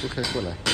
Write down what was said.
不开过来。